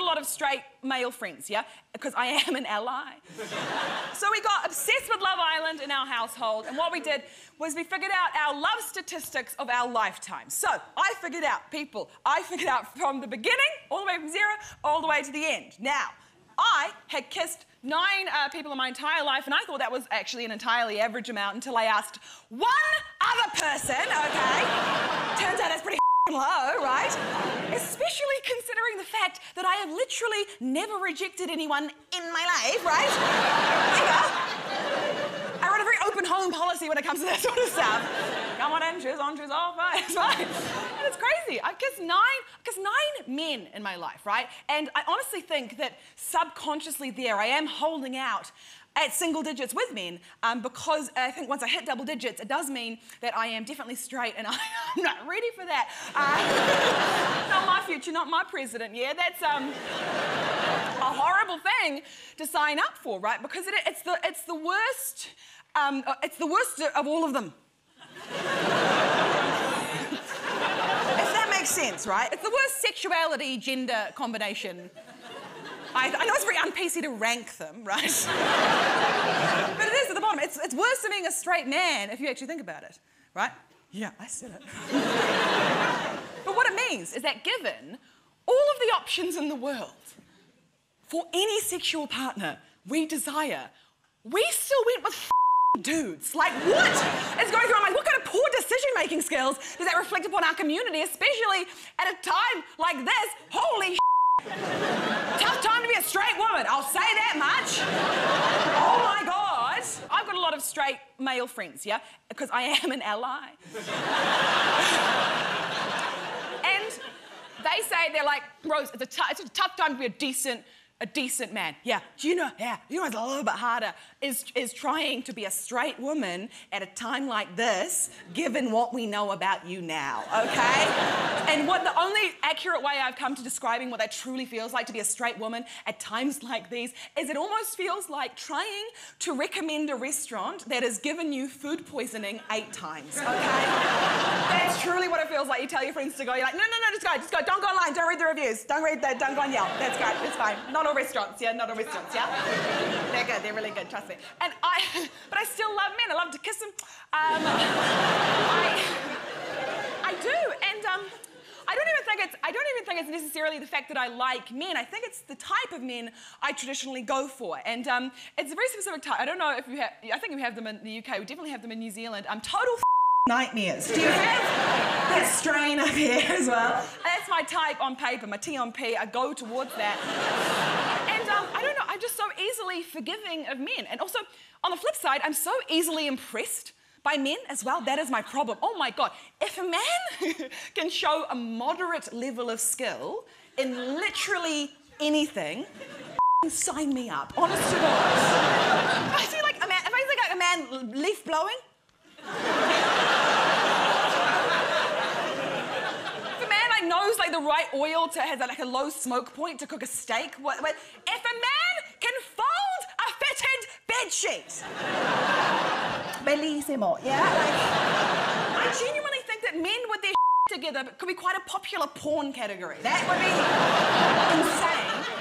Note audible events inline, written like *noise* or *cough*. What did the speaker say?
a lot of straight male friends, yeah? Because I am an ally. *laughs* so we got obsessed with Love Island in our household, and what we did was we figured out our love statistics of our lifetime. So I figured out, people, I figured out from the beginning, all the way from zero, all the way to the end. Now, I had kissed nine uh, people in my entire life, and I thought that was actually an entirely average amount until I asked one other person, okay? Turns out that's pretty *laughs* low, right? That I have literally never rejected anyone in my life, right? Ever. I run a very open home policy when it comes to that sort of stuff. Come on in, choose on, choose off, right? It's fine. And it's crazy. I've kissed nine, I've kissed nine men in my life, right? And I honestly think that subconsciously there I am holding out at single digits with men um, because I think once I hit double digits, it does mean that I am definitely straight and *laughs* I'm not ready for that. Uh, future, not my president. Yeah, that's um, a horrible thing to sign up for, right? Because it, it's, the, it's the worst, um, it's the worst of all of them. if that makes sense, right? It's the worst sexuality gender combination I, I, know it's very un-PC to rank them, right? but it is at the bottom. It's, it's worse than being a straight man if you actually think about it, right? Yeah, I said it. Is that given all of the options in the world for any sexual partner we desire, we still went with dudes. Like, what is going through my mind? What kind of poor decision-making skills does that reflect upon our community, especially at a time like this? Holy Tough time to be a straight woman, I'll say that much. oh my God. I've got a lot of straight male friends, yeah? Because I am an ally. They say, they're like, Rose, it's a, it's a tough time to be a decent a decent man. Yeah. Do you know, yeah, you know it's a little bit harder is, is trying to be a straight woman at a time like this, given what we know about you now, okay? *laughs* and what the only accurate way I've come to describing what that truly feels like to be a straight woman at times like these is it almost feels like trying to recommend a restaurant that has given you food poisoning eight times, okay? *laughs* That's truly what it feels like. You tell your friends to go, you're like, no, no, no, just go, just go. Don't go online, don't read the reviews, don't read that, don't go on Yelp. That's great, it's fine. Not all restaurants, yeah, not all restaurants, yeah? they're good, they're really good, trust me. And I, *laughs* but I still love men, I love to kiss them. Um, I, I do, and um, I don't even think it's I don't even think it's necessarily the fact that I like men. I think it's the type of men I traditionally go for, and um, it's a very specific type. I don't know if you have. I think we have them in the UK. We definitely have them in New Zealand. I'm um, total nightmares. Do you have that strain up here as well? That's my type on paper, my T on P. I go towards that. and um, I don't know, I'm just so easily forgiving of men. And also, on the flip side, I'm so easily impressed by men as well. That is my problem. Oh my God. If a man *laughs* can show a moderate level of skill in literally anything, *laughs* sign me up. Honest to God. *laughs* I see like a man, if I see like a man leaf blowing, knows like the right oil to has like a low smoke point to cook a steak. What, what, if a man can fold a fitted bed sheet, *laughs* bellissimo, yeah. Like, I genuinely think that men with their *laughs* together could be quite a popular porn category. That would be insane.